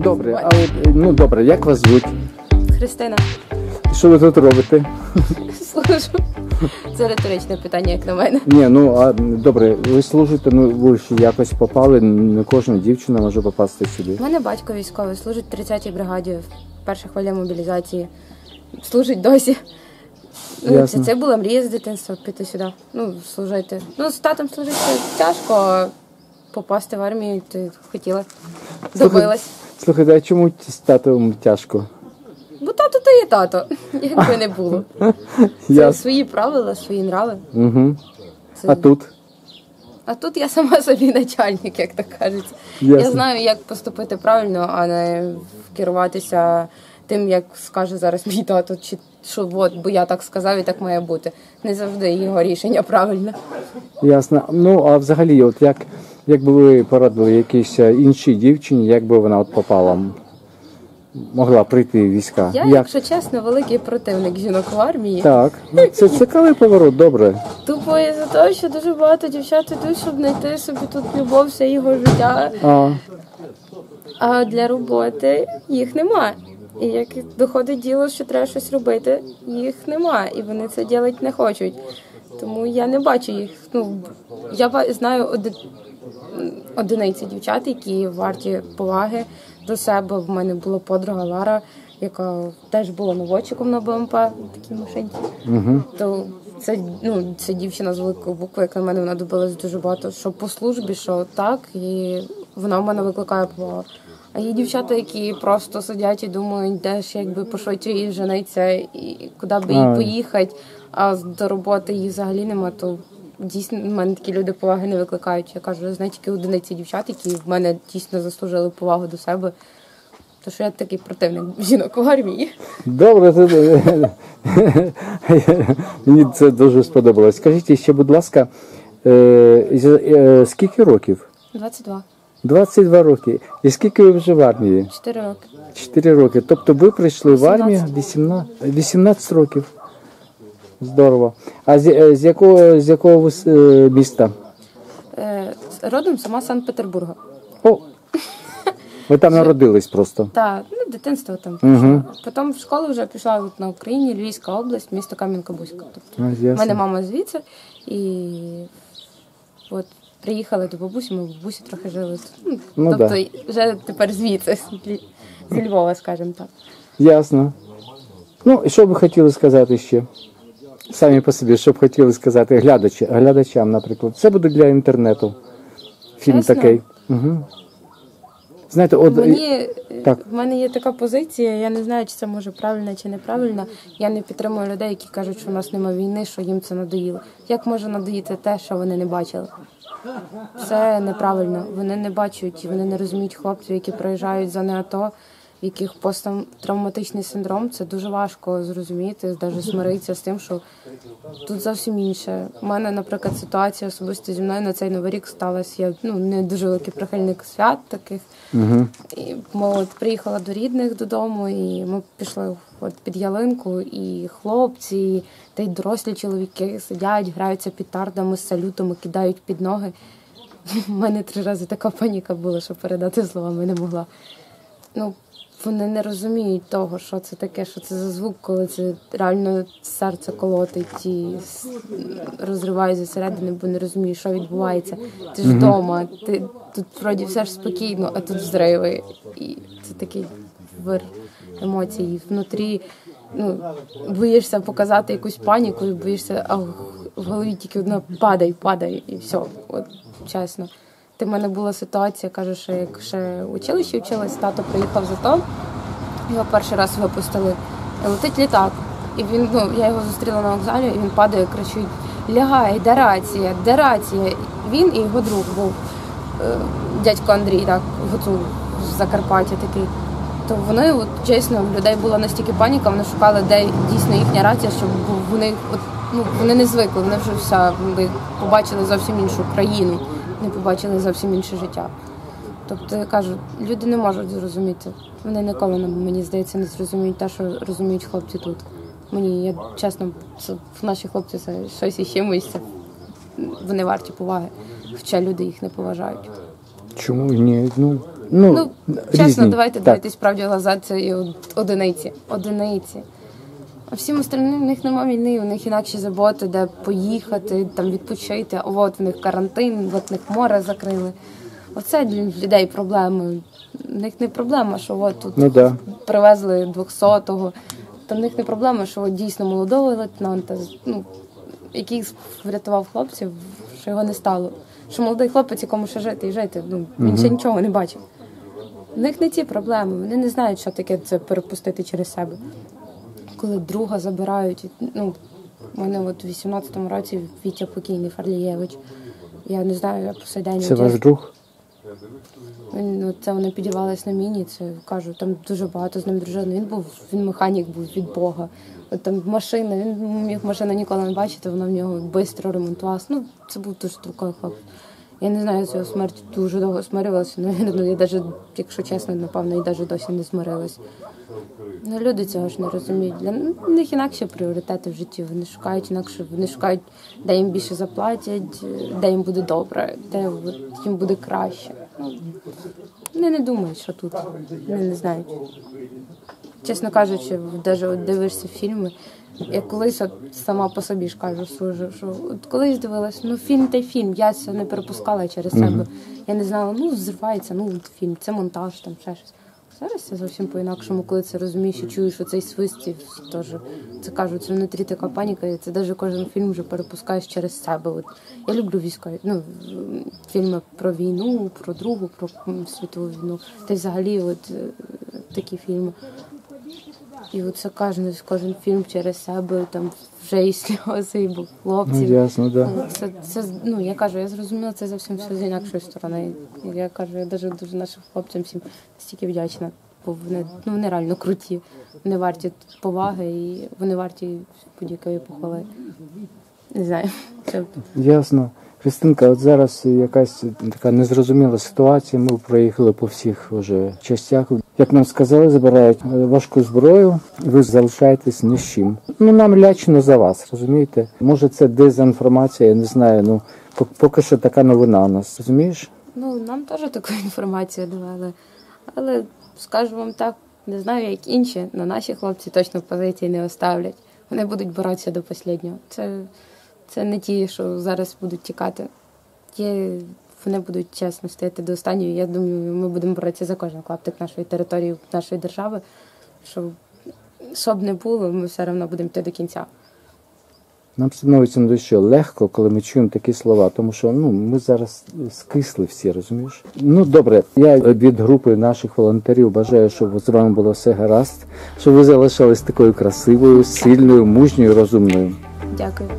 Добре, а е, ну добре, як вас звуть? Христина, Що ви тут робите? служу. Це риторичне питання, як на мене. Ні, ну а добре, ви служите, ну ви ж якось попали, не кожна дівчина може попасти сюди. У мене батько військовий, служить в 30-й бригаді, перша хвиля мобілізації. Служить досі. Ну, Ясно. це, це була мрія з дитинства піти сюди. Ну, служити. Ну, з татом служити тяжко, а попасти в армію ти хотіла. Добилась. Слухайте, а чому з татом тяжко? Бо тато то є тато, якби не було. Це свої правила, свої нрави. Угу. Це- А тут? А тут я сама собі начальник, як так кажеться. Ясно. Я знаю, як поступити правильно, а не керуватися тим, як скаже зараз мій тато, чи що от, бо я так сказав і так має бути. Не завжди його рішення правильне. Ясно. Ну, а взагалі, от як, як би ви порадили якійсь е, іншій дівчині, як би вона от попала? Могла прийти в війська? Я, як? якщо чесно, великий противник жінок в армії. Так, ну, це цікавий поворот, добре. Тупо із-за того, що дуже багато дівчат ідуть, щоб знайти собі тут любов, все його життя. А, А для роботи їх нема. І як доходить діло, що треба щось робити, їх нема, і вони це робити не хочуть. Тому я не бачу їх. Ну я ба- знаю. Одиниці дівчат, які варті поваги до себе. В мене була подруга Лара, яка теж була наводчиком на БМП, такій машинці. угу. То це ну це дівчина з великої букви, як на мене вона добилась дуже багато, що по службі, що так, і вона в мене викликає повагу. А є дівчата, які просто сидять і думають, де ж якби пошвидше їй жениться, і куди би їй поїхати, а до роботи її взагалі нема, то дійсно в мене такі люди поваги не викликають. Я кажу, знаю тільки одиниці дівчат, які в мене дійсно заслужили повагу до себе. То що я такий противник жінок в армії. Добре, це... мені це дуже сподобалось. Скажіть ще, будь ласка, е, е, скільки років? 22. 22 роки. І скільки ви вже в армії? 4 роки. 4 роки. Тобто ви прийшли в армію 18, 18 років. Здорово. А з, е, з якого з якого ви с- е, міста? Е, родом сама Санкт-Петербурга. О, ви там народились просто. Та ну, дитинство там. Угу. Потім в школу вже пішла от на Україні, Львівська область, місто Кам'янка-Бузька. Тобто, в мене мама звідси, і от приїхали до бабусі, ми в бабусі трохи жили. Ну, Ну, тобто да. вже тепер звідси, з Львова, скажімо так. Ясно. Ну, і що б ви хотіли сказати ще? Самі по собі, що б хотіли сказати глядачі, глядачам, наприклад. Це буде для інтернету. Фільм Чесно? такий. Угу. Знаєте, от Мені е, так. в мене є така позиція. Я не знаю, чи це може правильно чи неправильно. Я не підтримую людей, які кажуть, що в нас немає війни, що їм це надоїло. Як може надоїти те, що вони не бачили? Це неправильно. Вони не бачать, вони не розуміють хлопців, які приїжджають за не АТО, в яких посттравматичний синдром. Це дуже важко зрозуміти, навіть змиритися з тим, що тут зовсім інше. У мене, наприклад, ситуація особисто зі мною на цей новий рік сталася. Я ну не дуже великий прихильник свят таких. Угу. І от приїхала до рідних додому, і ми пішли от під ялинку, і хлопці, та й дорослі чоловіки сидять, граються петардами з салютами, кидають під ноги. У мене три рази така паніка була, що передати словами не могла. Ну, вони не розуміють того, що це таке, що це за звук, коли це реально серце колотить і розриває зсередини, бо не розумієш, що відбувається. Ти ж вдома, ти тут вроді все ж спокійно, а тут взриви. І це такий вир емоцій. І внутрі ну, боїшся показати якусь паніку, боїшся, а в голові тільки одно падай, падай, і все. От чесно. Ти в мене була ситуація, кажу, що як ще училищі вчилась, тато приїхав за то, його перший раз випустили. Летить літак. І він, ну, я його зустріла на вокзалі, і він падає, кричить: Лягай, де рація, де рація. Він і його друг був е, дядько Андрій, так, гуцул з Закарпаття такий. То вони, от чесно, в людей була настільки паніка, вони шукали, де дійсно їхня рація, щоб вони от, ну, вони не звикли, вони вже вони побачили зовсім іншу країну, не побачили зовсім інше життя. Тобто я кажу, люди не можуть зрозуміти. Вони ніколи мені здається не зрозуміють те, що розуміють хлопці тут. Мені я чесно, це наші хлопці це щось із чимось. Це вони варті поваги. Хоча люди їх не поважають. Чому ні? Ну, ну, Ну, чесно, різні. давайте Так. дивитись правді глаза, це і одиниці. Одиниці. А всім остальним у них немає війни, у них інакші заботи, де поїхати, там відпочити. А от в них карантин, от в них море закрили. Оце для людей проблеми. У них не проблема, що от тут Ну да. привезли 200-го. Та в них не проблема, що от дійсно молодого лейтенанта, ну, який врятував хлопців, що його не стало. Що молодий хлопець, якому ще жити і жити, ну, він ще нічого не бачив. У них не ці проблеми, вони не знають, що таке це перепустити через себе. Коли друга забирають, ну, у мене от у 18-му році Вітя покійний Фарлієвич. Я не знаю, я по сей день Це ваш друг? ну, це вони підірвались на міні, це кажу, там дуже багато з ним дружини. Він був, він механік був від Бога. От там машина, він міг машину ніколи не бачити, вона в нього швидко ремонтувалася. Ну, це був дуже струкий хлопець. Я не знаю, з його смерті дуже довго смирилася. Ну, ну, я навіть, якщо чесно, напевно, і навіть досі не змирилась. Ну, люди цього ж не розуміють. Для них інакші пріоритети в житті. Вони шукають інакше, вони шукають, де їм більше заплатять, де їм буде добре, де їм буде краще. Ну, вони не думають, що тут. Вони не знають. Чесно кажучи, навіть дивишся фільми. Я колись от сама по собі ж кажу, служу, що от колись дивилась, ну фільм та й фільм, я це не перепускала через себе. Я не знала, ну зривається, ну от фільм, це монтаж, там ще щось. Зараз це зовсім по-інакшому, коли це розумієш і чуєш оцей свист, і теж це кажуть, це внутрі така паніка, і це навіть кожен фільм вже перепускаєш через себе. От я люблю військові, ну фільми про війну, про другу, про світову війну. Та й взагалі, от е, такі фільми. І оце кожен, кожен фільм через себе, там вже і сльози, і бо Ну, ясно, да. Ну, Це, це, ну, я кажу, я зрозуміла це зовсім все з інакшої сторони. І Я кажу, я дуже дуже нашим хлопцям всім стільки вдячна, бо вони, ну, вони реально круті. Вони варті поваги і вони варті будь-якої похвали. Не знаю. Це Ясно. Христинка, от зараз якась така незрозуміла ситуація. Ми проїхали по всіх вже частях. Як нам сказали, забирають важку зброю, ви залишаєтесь ні з чим. Ну нам лячно за вас, розумієте? Може це дезінформація, я не знаю. Ну пок- поки що така новина у нас, розумієш? Ну, нам теж таку інформацію давали. Але скажу вам так, не знаю, як інші, але наші хлопці точно позиції не оставлять. Вони будуть боротися до останнього. Це, це не ті, що зараз будуть тікати. Ті, вони будуть чесно стояти до останнього. Я думаю, ми будемо боротися за кожен клаптик нашої території, нашої держави. Щоб, щоб не було, ми все одно будемо йти до кінця. Нам становиться на душі легко, коли ми чуємо такі слова, тому що ну ми зараз скисли всі, розумієш? Ну добре, я від групи наших волонтерів бажаю, щоб з вами було все гаразд, щоб ви залишались такою красивою, сильною, мужньою, розумною. Дякую.